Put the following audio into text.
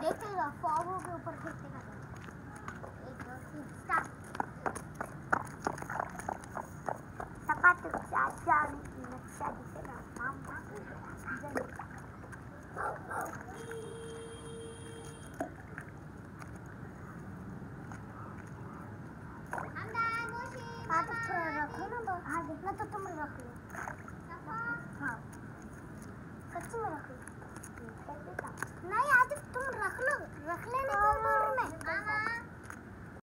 Deitem fogo, meu porquê tem a Está. Sapato, já, já, já, já, já, já, já, já, já, está já, Look.